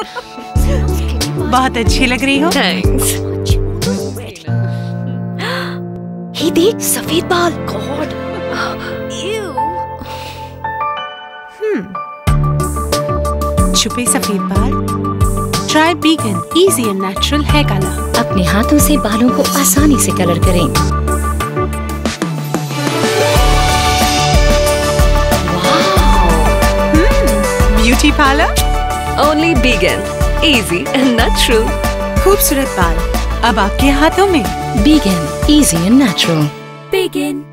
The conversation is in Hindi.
बहुत अच्छी लग रही हो। थैंक्स हे देख सफ़ेद बाल। गॉड छुपे सफ़ेद बाल। Try Bigen easy and natural है कलर अपने हाथों से बालों को आसानी से कलर करें। Beauty parlour Only began easy and natural खूबसूरत बाल अब आपके हाथों में Begin easy and natural. Begin